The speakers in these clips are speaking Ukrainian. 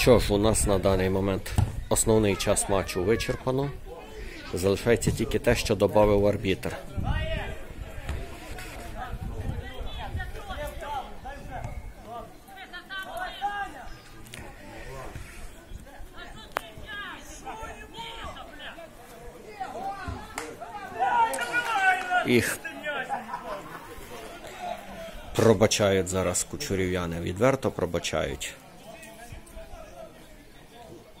Що ж, у нас на даний момент основний час матчу вичерпано. Залишається тільки те, що додав арбітр. Їх пробачають зараз кучурів'яни. Відверто пробачають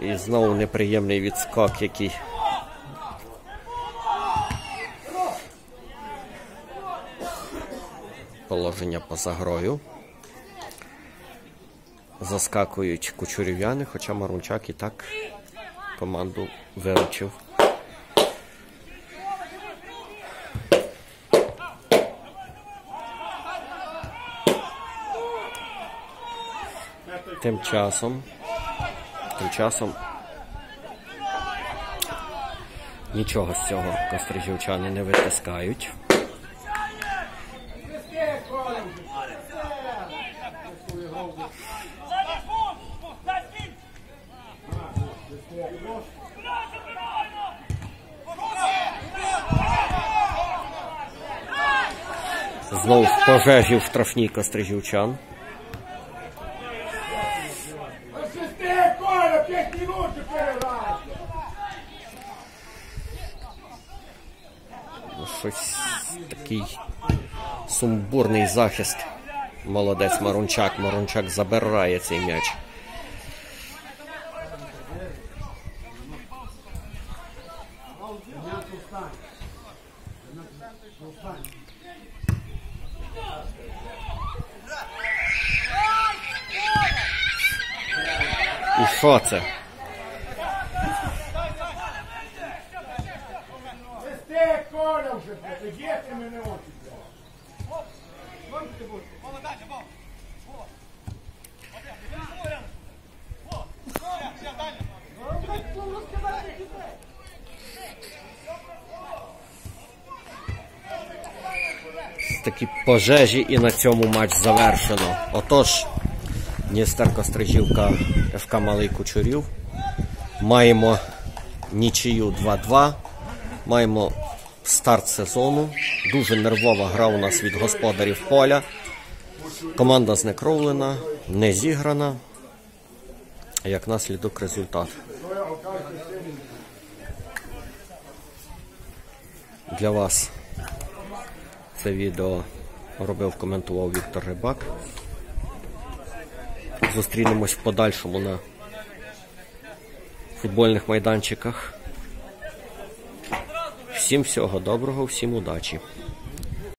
І знову неприємний відскок, який. Положення поза грою. Заскакують кучурів'яни, хоча Марунчак і так команду виручив. Тим часом Тим часом нічого з цього кострижівчани не витискають. Знову пожежі в штрафній кострижівчан. 5 minutos, Pereira! Ну, Щось такий сумбурний захист. Молодець Марунчак. Марунчак забирає цей м'яч. І це? Мене очі. такі пожежі і на цьому матч завершено. Отож, Дністер Кострижівка ФК Малий Кучурів. Маємо нічию 2-2. Маємо старт сезону. Дуже нервова гра у нас від господарів поля. Команда знекровлена, не зіграна. Як наслідок результат. Для вас це відео робив, коментував Віктор Рибак. Зустрінемось в подальшому на футбольних майданчиках. Всім всього доброго, всім удачі!